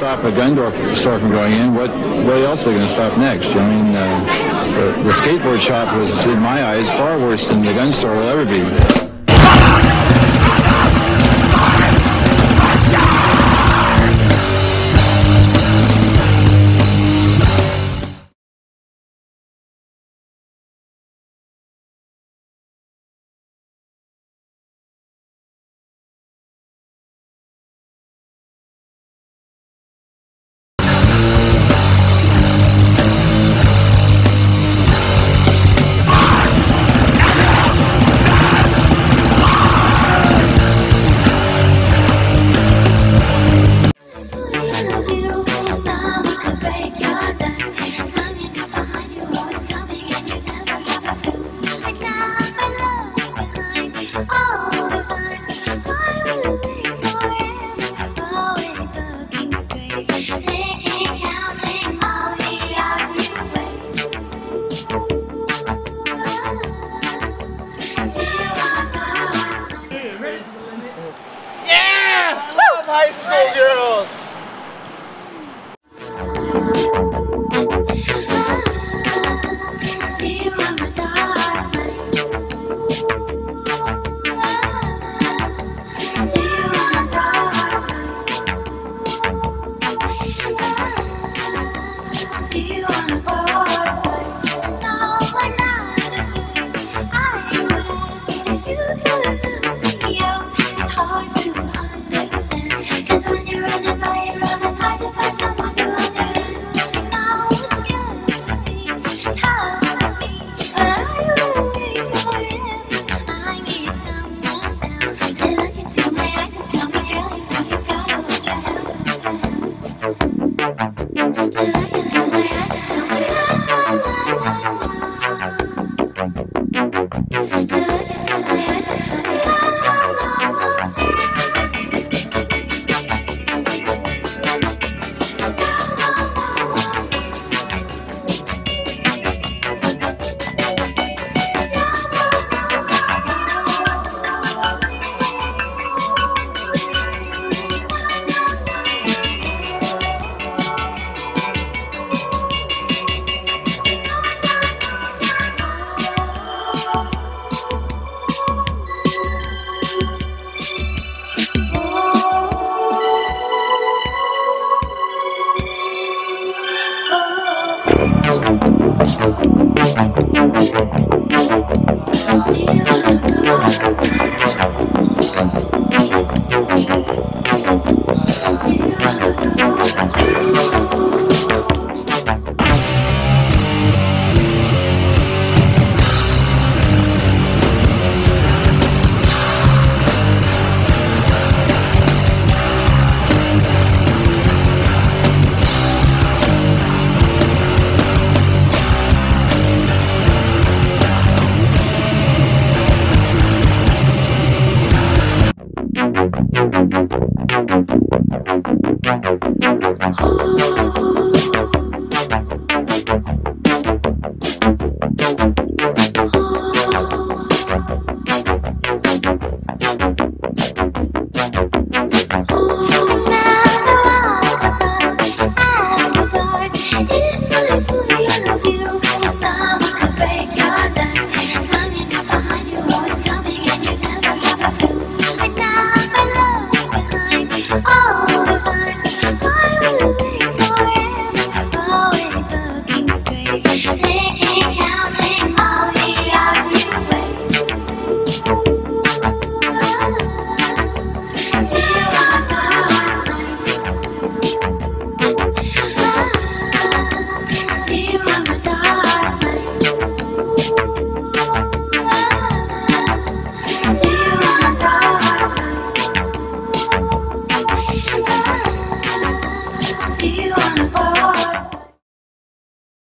stop a gun door, store from going in, what what else are they going to stop next? I mean, uh, the, skateboard shop was, in my eyes, far worse than the gun store will ever be. High school girls. Oh.